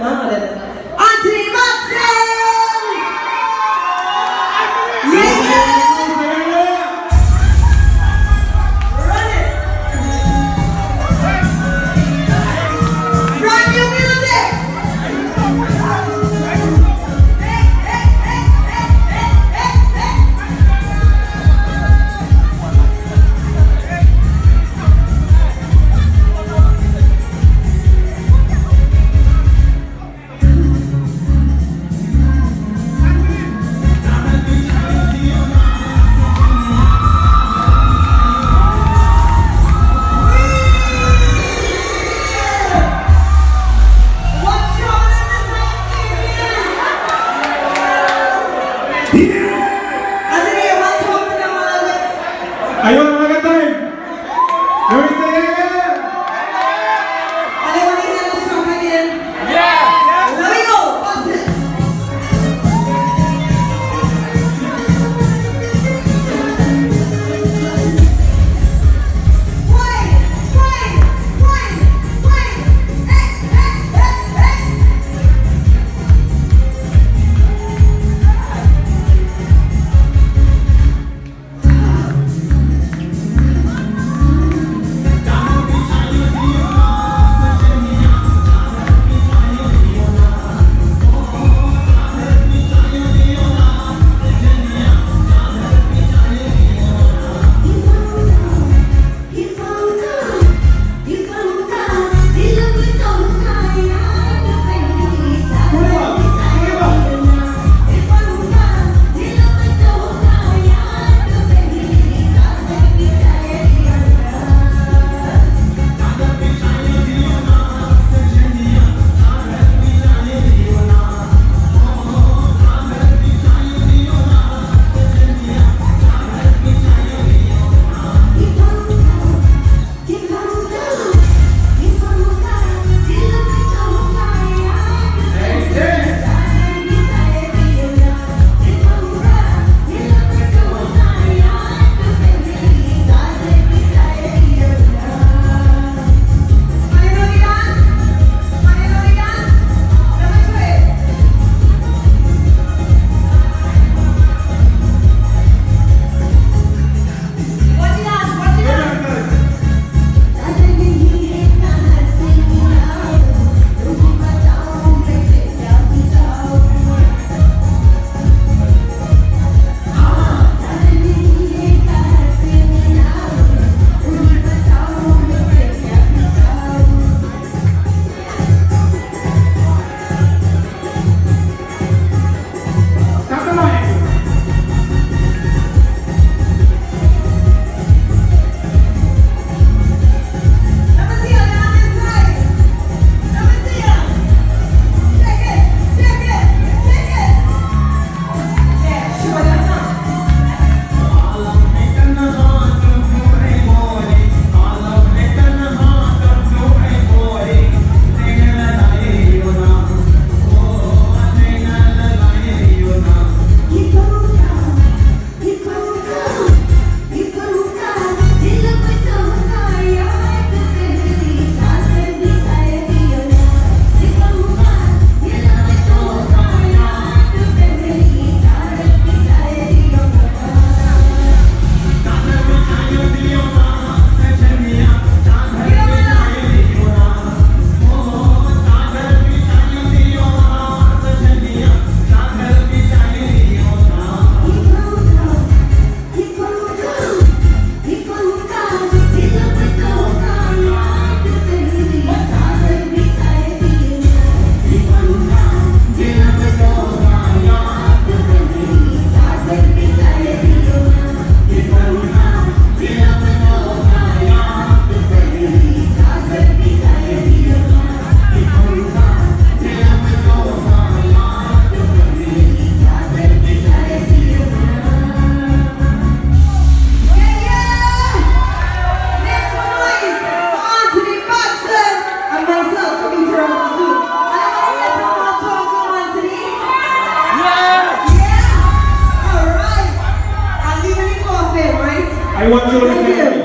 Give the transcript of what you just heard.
nada want you in.